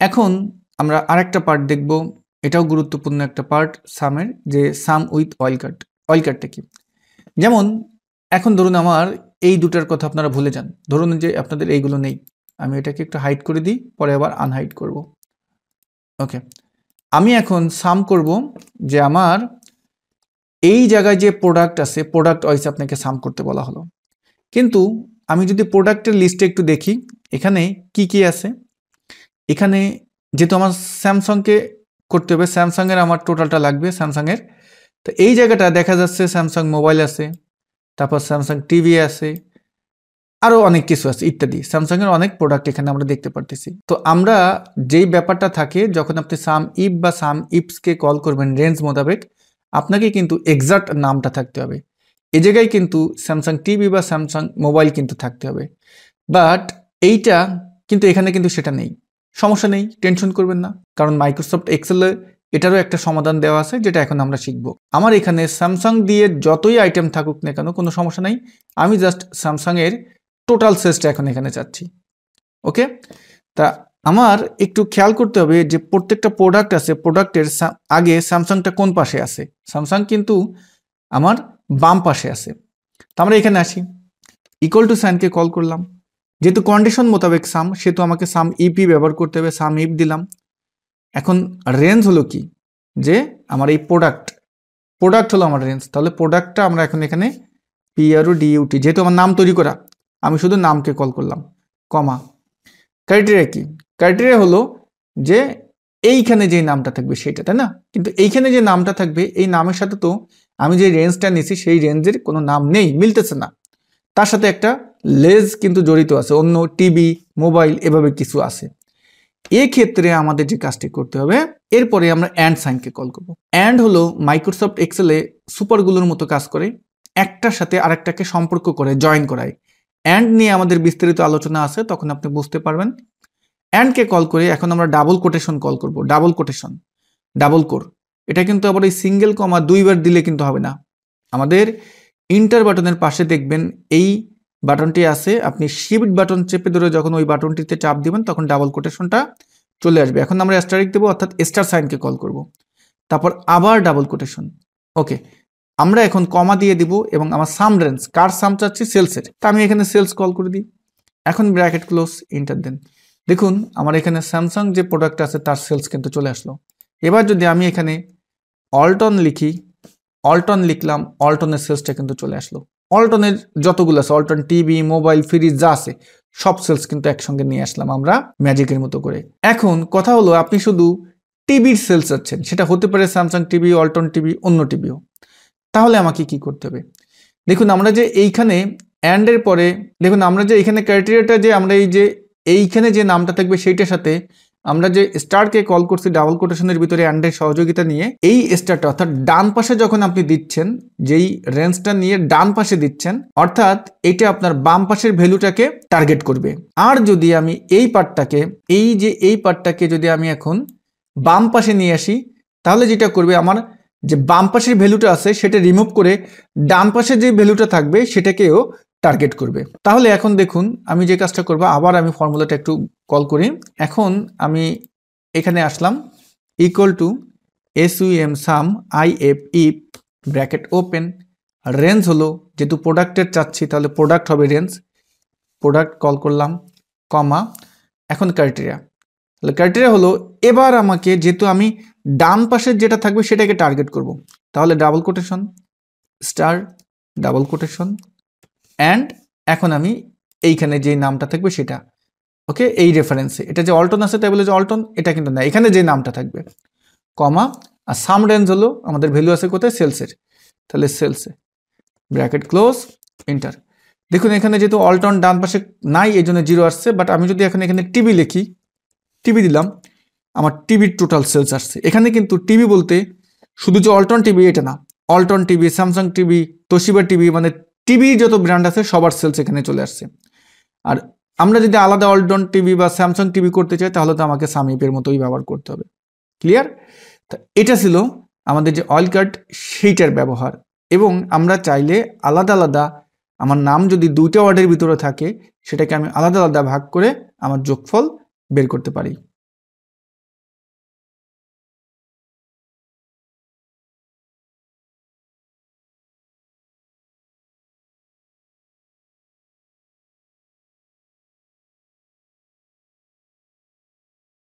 এখন আমরা আরেকটা পার্ট দেখব। এটাও গুরুত্বপূর্ণ একটা পার্ট সামের, যে sum with oil cut oil কাটটা কি? যেমন, এখন ধরুন আমার এই দুটার কথা আপনারা ভুলে যান। ধরুন যে আপনাদের এইগুলো নেই। আমি এটাকে একটু হাইড করে দিই, পরে আবার আনহাইড করব। ওকে আমি এখন সাম করব যে আমার এই জায়গায় যে প্রোডাক্ট আছে প্রোডাক্ট ওয়াইজ আপনাকে সাম করতে বলা হলো। কিন্তু আমি যদি প্রোডাক্টের লিস্টে একটু দেখি, এখানে কি কি আছে? এখানে যেহেতু আমার স্যামসাংকে করতে হবে, স্যামসাংয়ের আমার টোটালটা লাগবে, স্যামসাংয়ের। তো এই জায়গাটা দেখা যাচ্ছে, স্যামসাং মোবাইল আছে, তারপর স্যামসাং টিভি আছে আরও অনেক কিছু আছে, ইত্যাদি। স্যামসাংয়ের অনেক প্রোডাক্ট এখানে আমরা দেখতে পারতেছি। তো আমরা যেই ব্যাপারটা থাকে, যখন আপনি সাম ইপ বা সাম ইপসকে কল করবেন, রেঞ্জ মোতাবেক, আপনাকে কিন্তু এক্সাক্ট নামটা থাকতে হবে। এ জায়গায় কিন্তু স্যামসাং টিভি বা স্যামসাং মোবাইল কিন্তু থাকতে হবে। বাট এইটা কিন্তু এখানে কিন্তু সেটা নেই। সমস্যা নেই, টেনশন করবেন না। কারণ মাইক্রোসফট এক্সেলে এটারও একটা সমাধান দেওয়া আছে, যেটা এখন আমরা শিখব। আমার এখানে স্যামসাং দিয়ে যতই আইটেম থাকুক না কেন, কোনো সমস্যা নাই। আমি জাস্ট স্যামসাংয়ের টোটাল সেসটা এখন এখানে চাচ্ছি। ওকে তা আমার একটু খেয়াল করতে হবে যে প্রত্যেকটা প্রোডাক্ট আছে প্রোডাক্টের আগে স্যামসাংটা কোন পাশে আছে? স্যামসাং কিন্তু আমার বাম পাশে আছে। তো আমরা এখানে আসি। ইকুয়াল টু সাইনকে কল করলাম। যেহেতু কন্ডিশন মোতাবেক সাম সেহেতু আমাকে সাম ইপি ব্যবহার করতে হবে সাম ইপ দিলাম। এখন রেঞ্জ হলো কি? যে আমার এই প্রোডাক্ট প্রোডাক্ট হলো আমার রেঞ্জ তাহলে প্রোডাক্টটা আমরা এখন এখানে পিআরও ডিইউটি যেহেতু আমার নাম তৈরি করা, আমি শুধু নামকে কল করলাম কমা ক্রাইটেরিয়া কি? ক্রাইটেরিয়া হলো যে এইখানে যে নামটা থাকবে সেটা, তাই না? কিন্তু এইখানে যে নামটা থাকবে, এই নামের সাথে তো আমি যে রেঞ্জটা নিছি সেই রেঞ্জের কোনো নাম নেই, মিলতেছে না। তার সাথে একটা লেজ কিন্তু জড়িত আছে, অন্য টিভি, মোবাইল এভাবে কিছু আছে। এক্ষেত্রে আমাদের যে কাজটি করতে হবে, এরপরে আমরা অ্যান্ড সাইনকে কল করব। অ্যান্ড হলো মাইক্রোসফট এক্সেলে সুপারগুলোর মতো কাজ করে, একটার সাথে আরেকটাকে সম্পর্ক করে, জয়েন করায়। অ্যান্ড নিয়ে আমাদের বিস্তারিত আলোচনা আছে, তখন আপনি বুঝতে পারবেন। অ্যান্ডকে কল করে এখন আমরা ডাবল কোটেশন কল করব, ডাবল কোটেশন, ডাবল কোর। এটা কিন্তু আবার এই সিঙ্গেল কমা দুইবার দিলে কিন্তু হবে না। আমাদের ইন্টার বাটনের পাশে দেখবেন এই বাটনটি আছে, আপনি শিফট বাটন চেপে ধরে যখন ওই বাটনটিতে চাপ দিবেন, তখন ডাবল কোটেশনটা চলে আসবে। এখন আমরা স্টারিক দেবো, অর্থাৎ স্টার সাইনকে কল করব। তারপর আবার ডাবল কোটেশন ওকে আমরা এখন কমা দিয়ে দিব এবং আমার সাম রেঞ্জ কার সাম চাচ্ছি? সেলসের তা আমি এখানে সেলস কল করে দিই। এখন ব্র্যাকেট ক্লোজ ইন্টার দেন। দেখুন, আমার এখানে স্যামসাং যে প্রোডাক্ট আছে, তার সেলস কিন্তু চলে আসলো। এবার যদি আমি এখানে অল্টন লিখি অল্টন লিখলাম অল্টনের সেলসটা কিন্তু চলে আসলো। অল্টনের যতগুলো আছে অল্টন টিভি মোবাইল ফ্রিজ যা আছে, সব সেলস কিন্তু একসঙ্গে নিয়ে আসলাম আমরা ম্যাজিকের মতো করে। এখন কথা হলো, আপনি শুধু টিভির সেলস আছেন সেটা হতে পারে স্যামসাং টিভি অল্টন টিভি অন্য টিভিও তাহলে আমাকে কি করতে হবে? দেখুন, আমরা যে এইখানে অ্যান্ডের পরে, দেখুন, আমরা যে এখানে ক্রাইটেরিয়াটা যে, আমরা এই যে, এইখানে যে নামটা থাকবে, সেইটার সাথে আমরা যে স্টারকে কল করছি ডাবল কোটেশনের ভিতরে অ্যান্ডের সহযোগিতা নিয়ে, এই স্টারটা অর্থাৎ ডান পাশে যখন আপনি দিচ্ছেন, যেই রেঞ্জটা নিয়ে ডান পাশে দিচ্ছেন, অর্থাৎ এটা আপনার বাম পাশের ভ্যালুটাকে টার্গেট করবে। আর যদি আমি এই পার্টটাকে এই যে এই পার্টটাকে যদি আমি এখন বাম পাশে নিয়ে আসি, তাহলে যেটা করবে আমার যে বাম পাশের ভ্যালুটা আছে, সেটা রিমুভ করে ডান পাশে যে ভ্যালুটা থাকবে, সেটাকেও টার্গেট করবে। তাহলে এখন দেখুন, আমি যে কাজটা করব, আবার আমি ফর্মুলাটা একটু কল করি। এখন আমি এখানে আসলাম equal to S U M sum I F if bracket open range হলো, যেহেতু প্রোডাক্টের চাচ্ছি, তাহলে প্রোডাক্ট হবে রেঞ্জ প্রোডাক্ট কল করলাম কমা এখন ক্রাইটেরিয়া তাহলে ক্রাইটেরিয়া হলো, এবার আমাকে যেহেতু আমি ডান পাশের যেটা থাকবে, সেটাকে টার্গেট করব। তাহলে double quotation star double quotation and এখন আমি এইখানে যে নামটা থাকবে সেটা। ওকে এই রেফারেন্সে এটা যে অল্টন আছে, তাই বলে যে অল্টন এটা কিন্তু না। এখানে যে নামটা থাকবে, কমা, আর সাম রেঞ্জ হলো, আমাদের ভ্যালু আছে কোথায়? সেলসের তাহলে সেলসে ব্র্যাকেট ক্লোজ ইন্টার দেখুন, এখানে যেহেতু অল্টন ডান পাশে নাই, এই জন্য জিরো আসছে বাট আমি যদি এখন এখানে টিভি লিখি টিভি দিলাম, আমার টিভির টোটাল সেলস আসছে। এখানে কিন্তু টিভি বলতে, শুধু যে অল্টন টিভি এটা না। Walton TV Samsung TV Toshiba TV মানে টিভির যত ব্র্যান্ড আছে, সবার সেলস এখানে চলে আসছে। আর আমরা যদি আলাদা অল্টন টিভি বা স্যামসাং টিভি করতে চাই, তাহলে তো আমাকে সামিপের মতোই ব্যবহার করতে হবে। ক্লিয়ার তা এটা ছিল আমাদের যে অয়েল কার্ড সেইটার ব্যবহার। এবং আমরা চাইলে আলাদা আলাদা, আমার নাম যদি দুইটা ওয়ার্ডের ভিতরে থাকে, সেটাকে আমি আলাদা আলাদা ভাগ করে আমার যোগফল বের করতে পারি।